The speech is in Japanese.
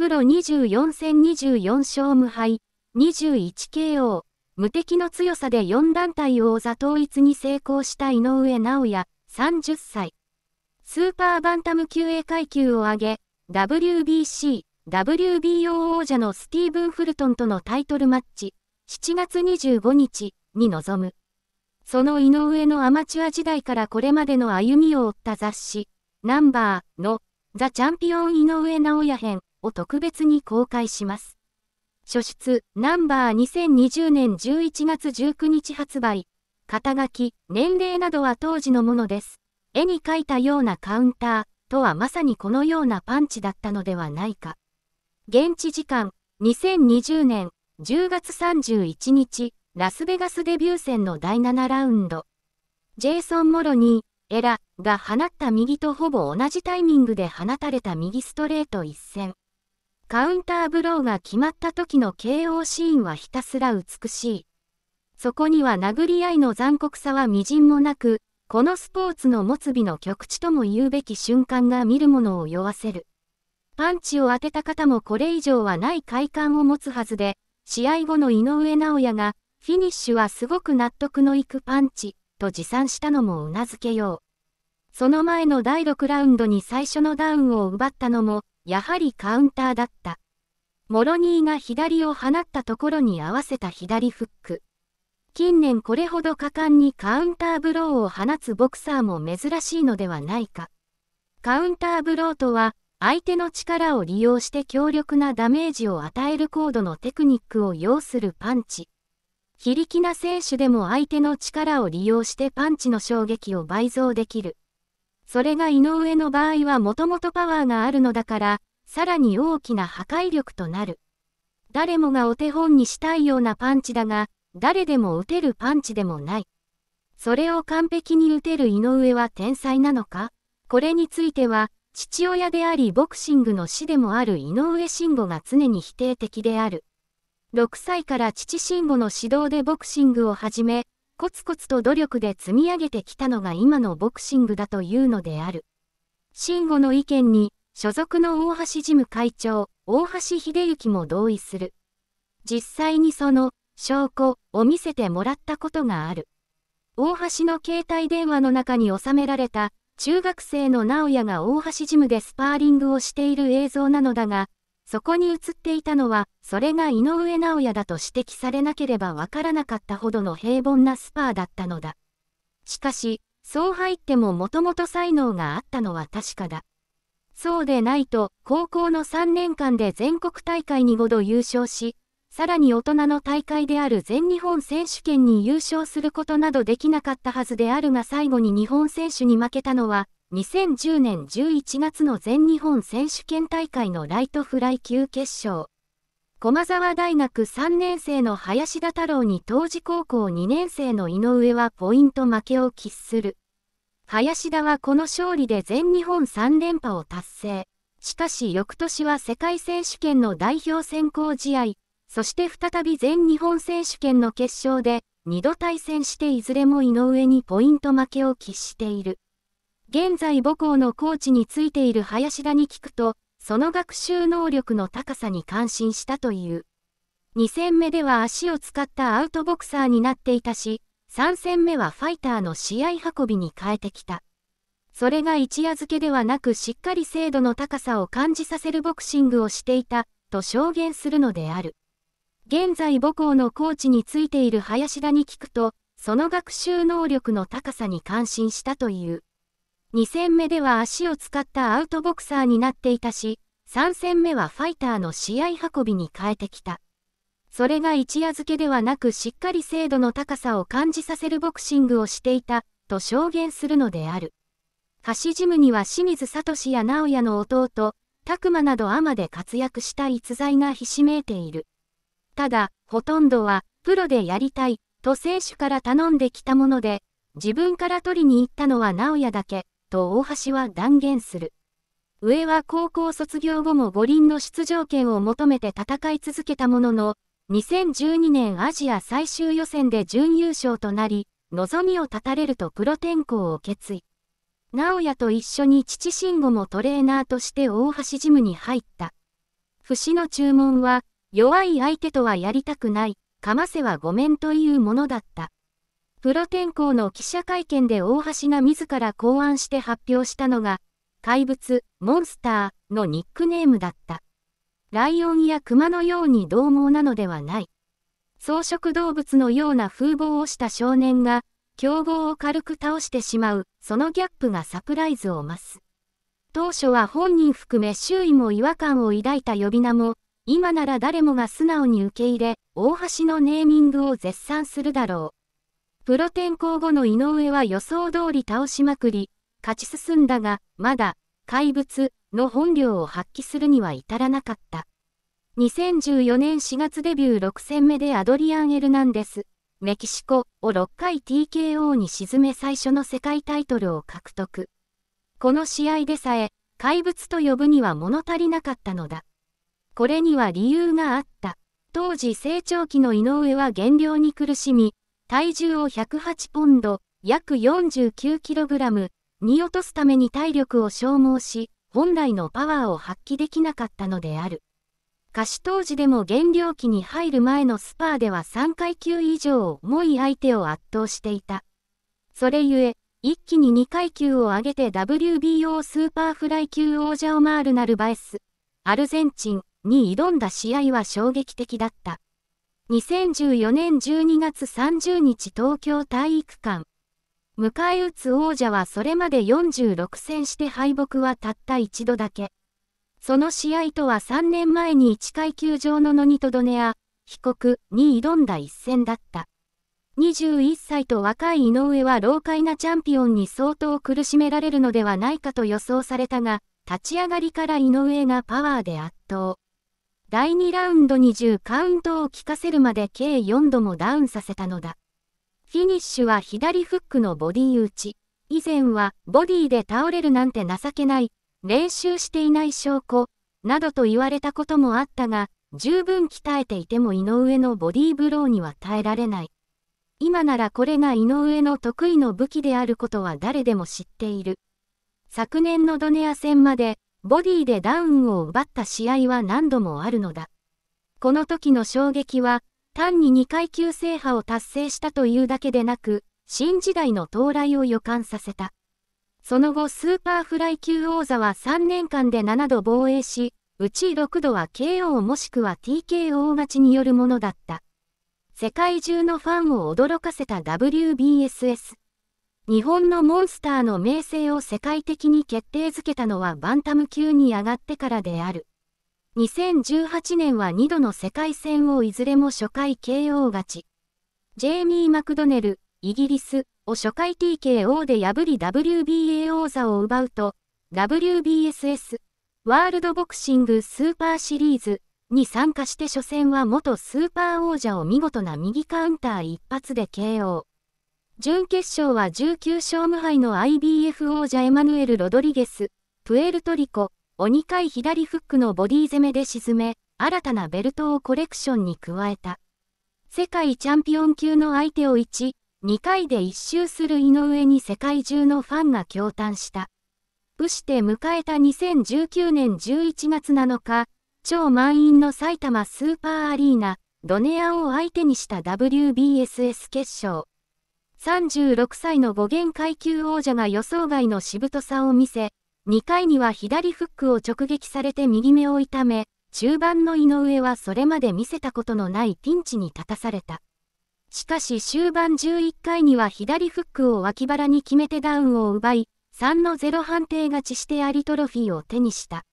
プロ24戦24勝無敗、21KO、無敵の強さで4団体王座統一に成功した井上直也、30歳。スーパーバンタム級 A 階級を上げ、WBC、WBO 王者のスティーブン・フルトンとのタイトルマッチ、7月25日に臨む。その井上のアマチュア時代からこれまでの歩みを追った雑誌、ナンバーのザ・チャンピオン井上直也編を特別に公開します。初出、ナンバー2020年11月19日発売。肩書き、年齢などは当時のものです。絵に描いたようなカウンターとはまさにこのようなパンチだったのではないか。現地時間、2020年10月31日、ラスベガスデビュー戦の第7ラウンド。ジェイソン・モロニー、エラが放った右とほぼ同じタイミングで放たれた右ストレート一戦。カウンターブローが決まった時の KO シーンはひたすら美しい。そこには殴り合いの残酷さは微塵もなく、このスポーツの持つ美の極地とも言うべき瞬間が見る者を酔わせる。パンチを当てた方もこれ以上はない快感を持つはずで、試合後の井上尚弥が、フィニッシュはすごく納得のいくパンチ、と持参したのも頷けよう。その前の第6ラウンドに最初のダウンを奪ったのも、やはりカウンターだった。モロニーが左を放ったところに合わせた左フック。近年これほど果敢にカウンターブローを放つボクサーも珍しいのではないか。カウンターブローとは、相手の力を利用して強力なダメージを与える高度のテクニックを要するパンチ。非力な選手でも相手の力を利用してパンチの衝撃を倍増できる。それが井上の場合はもともとパワーがあるのだから、さらに大きな破壊力となる。誰もがお手本にしたいようなパンチだが、誰でも打てるパンチでもない。それを完璧に打てる井上は天才なのか？これについては、父親でありボクシングの師でもある井上慎吾が常に否定的である。6歳から父慎吾の指導でボクシングを始め、コツコツと努力で積み上げてきたのが今のボクシングだというのである。慎吾の意見に、所属の大橋事務会長、大橋秀幸も同意する。実際にその、証拠を見せてもらったことがある。大橋の携帯電話の中に収められた、中学生の直也が大橋ジムでスパーリングをしている映像なのだが、そこに映っていたのは、それが井上直也だと指摘されなければわからなかったほどの平凡なスパーだったのだ。しかし、そう入ってももともと才能があったのは確かだ。そうでないと、高校の3年間で全国大会に5度優勝し、さらに大人の大会である全日本選手権に優勝することなどできなかったはずであるが最後に日本選手に負けたのは、2010年11月の全日本選手権大会のライトフライ級決勝。駒沢大学3年生の林田太郎に当時高校2年生の井上はポイント負けを喫する。林田はこの勝利で全日本3連覇を達成。しかし翌年は世界選手権の代表選考試合、そして再び全日本選手権の決勝で2度対戦していずれも井上にポイント負けを喫している。現在母校のコーチについている林田に聞くと、その学習能力の高さに感心したという。2戦目では足を使ったアウトボクサーになっていたし、3戦目はファイターの試合運びに変えてきた。それが一夜漬けではなくしっかり精度の高さを感じさせるボクシングをしていた、と証言するのである。現在母校のコーチについている林田に聞くと、その学習能力の高さに感心したという。2戦目では足を使ったアウトボクサーになっていたし、3戦目はファイターの試合運びに変えてきた。それが一夜漬けではなくしっかり精度の高さを感じさせるボクシングをしていた、と証言するのである。橋ジムには清水聡や直也の弟、拓馬などアマで活躍した逸材がひしめいている。ただ、ほとんどは、プロでやりたい、と選手から頼んできたもので、自分から取りに行ったのは直也だけ、と大橋は断言する。上は高校卒業後も五輪の出場権を求めて戦い続けたものの、2012年アジア最終予選で準優勝となり、望みを絶たれるとプロ転向を決意。直也と一緒に父慎吾もトレーナーとして大橋ジムに入った。節の注文は、弱い相手とはやりたくない、かませはごめんというものだった。プロ転向の記者会見で大橋が自ら考案して発表したのが、怪物、モンスターのニックネームだった。ライオンやクマのように獰猛なのではない。草食動物のような風貌をした少年が、競合を軽く倒してしまう、そのギャップがサプライズを増す。当初は本人含め周囲も違和感を抱いた呼び名も、今なら誰もが素直に受け入れ、大橋のネーミングを絶賛するだろう。プロ転向後の井上は予想通り倒しまくり、勝ち進んだが、まだ、怪物の本領を発揮するには至らなかった。2014年4月デビュー6戦目でアドリアン・エルナンデス、メキシコを6回 TKO に沈め最初の世界タイトルを獲得。この試合でさえ、怪物と呼ぶには物足りなかったのだ。これには理由があった。当時成長期の井上は減量に苦しみ、体重を108ポンド、約 49kg に落とすために体力を消耗し、本来のパワーを発揮できなかったのである。しかし当時でも減量期に入る前のスパーでは3階級以上重い相手を圧倒していた。それゆえ、一気に2階級を上げて WBO スーパーフライ級王者オマールナルバエス、アルゼンチンに挑んだ試合は衝撃的だった。2014年12月30日東京体育館。迎え撃つ王者はそれまで46戦して敗北はたった一度だけ。その試合とは3年前に1階級上のノニトドネア、被告に挑んだ一戦だった。21歳と若い井上は老快なチャンピオンに相当苦しめられるのではないかと予想されたが、立ち上がりから井上がパワーで圧倒。第2ラウンド20カウントを効かせるまで計4度もダウンさせたのだ。フィニッシュは左フックのボディ打ち。以前はボディで倒れるなんて情けない練習していない証拠、などと言われたこともあったが、十分鍛えていても井上のボディーブローには耐えられない。今ならこれが井上の得意の武器であることは誰でも知っている。昨年のドネア戦まで、ボディでダウンを奪った試合は何度もあるのだ。この時の衝撃は、単に2階級制覇を達成したというだけでなく、新時代の到来を予感させた。その後スーパーフライ級王座は3年間で7度防衛し、うち6度は KO もしくは TKO 勝ちによるものだった。世界中のファンを驚かせた WBSS。日本のモンスターの名声を世界的に決定づけたのはバンタム級に上がってからである。2018年は2度の世界戦をいずれも初回 KO 勝ち。ジェイミー・マクドネル、イギリスを初回 TKO で破り WBA 王座を奪うと、WBSS、ワールドボクシングスーパーシリーズに参加して初戦は元スーパー王者を見事な右カウンター一発で KO。準決勝は19勝無敗の IBF 王者エマヌエル・ロドリゲス、プエルトリコ、を2回左フックのボディ攻めで沈め、新たなベルトをコレクションに加えた。世界チャンピオン級の相手を1、2回で一周する井上に世界中のファンが驚嘆した。武して迎えた2019年11月7日、超満員の埼玉スーパーアリーナ、ドネアを相手にした WBSS 決勝。36歳の5限階級王者が予想外のしぶとさを見せ、2回には左フックを直撃されて右目を痛め、中盤の井上はそれまで見せたことのないピンチに立たされた。しかし終盤11回には左フックを脇腹に決めてダウンを奪い、3の0判定勝ちしてアリトロフィーを手にした。